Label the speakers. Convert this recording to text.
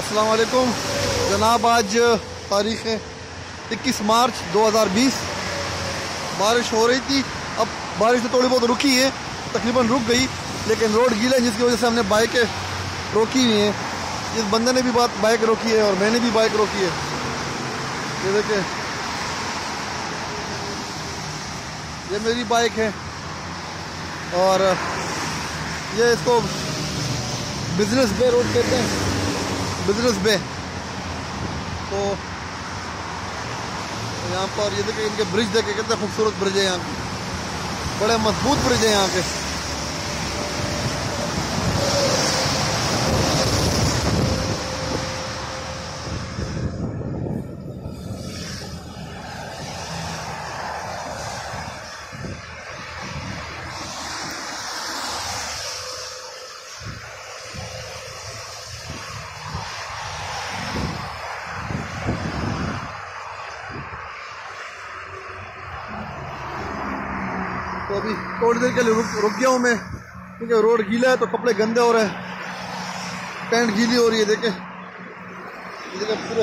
Speaker 1: السلام علیکم۔ جناب، آج تاریخ ہے اکیس مارچ دو ہزار بیس۔ بارش ہو رہی تھی۔ اب بارش تو تھوڑی بہت رکی ہے، تقریباً رک گئی، لیکن روڈ گیلا ہے، جس کی وجہ سے ہم نے بائکیں روکی ہوئی ہیں اس بندے نے بھی بات بائک روکی ہے اور میں نے بھی بائک روکی ہے۔ یہ دیکھیں۔ یہ میری بائک ہے۔ اور یہ اس کو بزنس بے روڈ کہتے ہیں۔ بزنس بے تو یہاں پر یہ دیکھیں ان کے برج دیکھیں کتنے خوبصورت برج ہے یہاں کے بڑے مضبوط برج ہیں یہاں کے۔ تو ابھی تھوڑی دیر کے لیے رک رک گیا ہوں میں۔ کیونکہ روڈ گیلا ہے تو کپڑے گندے ہو رہے ہیں۔ پینٹ گیلی ہو رہی ہے، دیکھیں۔ دیکھیں پورے